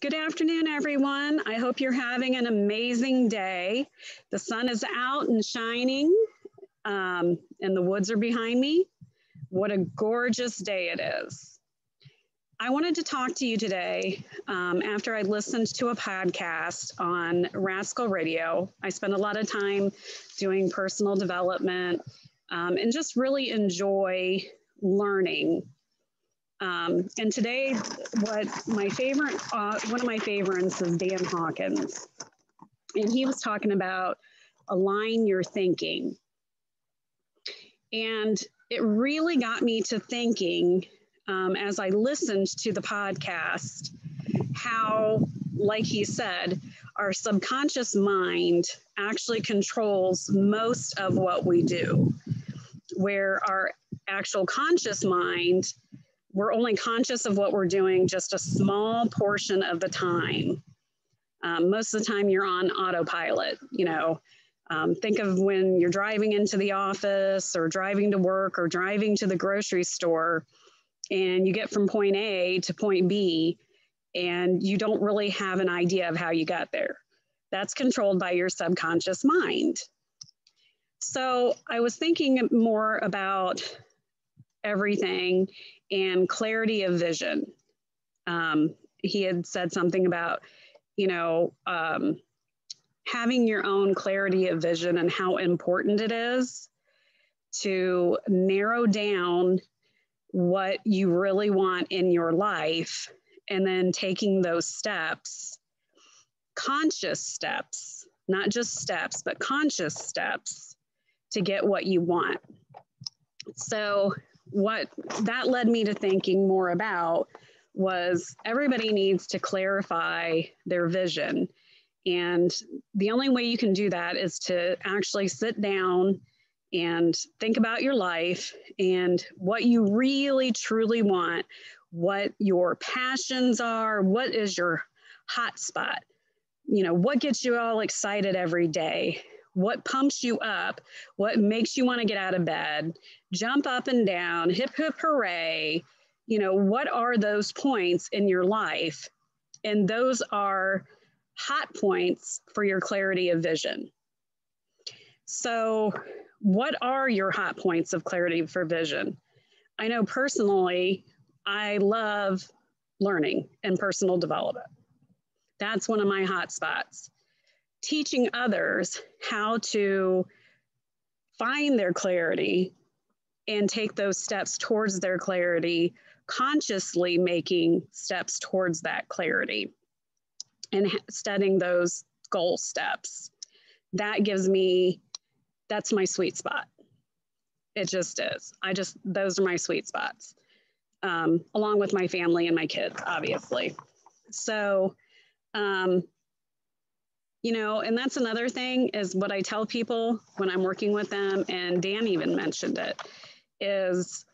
Good afternoon, everyone. I hope you're having an amazing day. The sun is out and shining, um, and the woods are behind me. What a gorgeous day it is. I wanted to talk to you today um, after I listened to a podcast on Rascal Radio. I spend a lot of time doing personal development um, and just really enjoy learning um, and today, what my favorite, uh, one of my favorites is Dan Hawkins. And he was talking about align your thinking. And it really got me to thinking um, as I listened to the podcast how, like he said, our subconscious mind actually controls most of what we do, where our actual conscious mind we're only conscious of what we're doing just a small portion of the time. Um, most of the time, you're on autopilot. You know, um, think of when you're driving into the office or driving to work or driving to the grocery store, and you get from point A to point B, and you don't really have an idea of how you got there. That's controlled by your subconscious mind. So I was thinking more about everything and clarity of vision. Um, he had said something about, you know, um, having your own clarity of vision and how important it is to narrow down what you really want in your life and then taking those steps, conscious steps, not just steps, but conscious steps to get what you want. So, what that led me to thinking more about was everybody needs to clarify their vision. And the only way you can do that is to actually sit down and think about your life and what you really truly want, what your passions are, what is your hot spot. You know, what gets you all excited every day? What pumps you up, what makes you want to get out of bed, jump up and down, hip hip hooray. You know, what are those points in your life? And those are hot points for your clarity of vision. So, what are your hot points of clarity for vision? I know personally, I love learning and personal development. That's one of my hot spots teaching others how to find their clarity and take those steps towards their clarity, consciously making steps towards that clarity and setting those goal steps. That gives me, that's my sweet spot. It just is. I just, those are my sweet spots, um, along with my family and my kids, obviously. So, um, you know and that's another thing is what i tell people when i'm working with them and dan even mentioned it is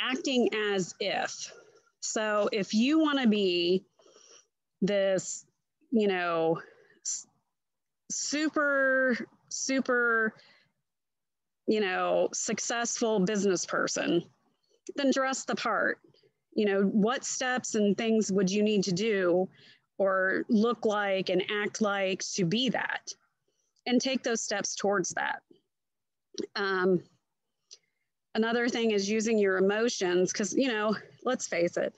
acting as if. So if you want to be this you know super super you know successful business person then dress the part. You know what steps and things would you need to do or look like and act like to be that and take those steps towards that. Um, another thing is using your emotions because, you know, let's face it,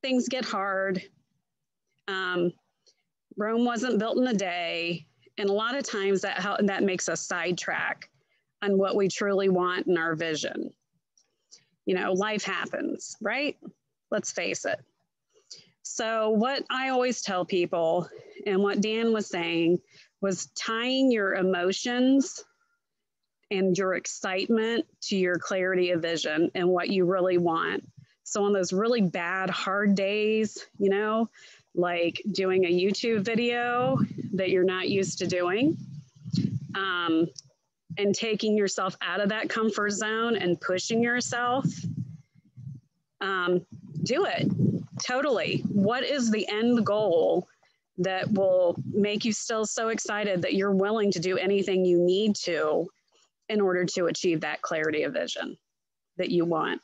things get hard. Um, Rome wasn't built in a day. And a lot of times that, how, that makes us sidetrack on what we truly want in our vision. You know, life happens, right? Let's face it. So, what I always tell people, and what Dan was saying, was tying your emotions and your excitement to your clarity of vision and what you really want. So, on those really bad, hard days, you know, like doing a YouTube video that you're not used to doing, um, and taking yourself out of that comfort zone and pushing yourself, um, do it Totally. What is the end goal that will make you still so excited that you're willing to do anything you need to in order to achieve that clarity of vision that you want?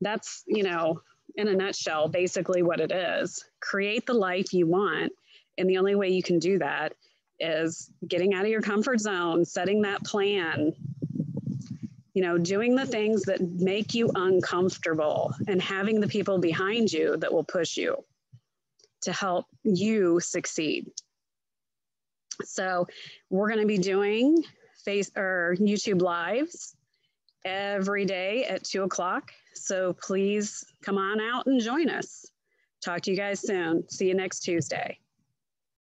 That's, you know, in a nutshell, basically what it is. Create the life you want. And the only way you can do that is getting out of your comfort zone, setting that plan, you know, doing the things that make you uncomfortable and having the people behind you that will push you to help you succeed. So we're going to be doing face or YouTube lives every day at two o'clock. So please come on out and join us. Talk to you guys soon. See you next Tuesday.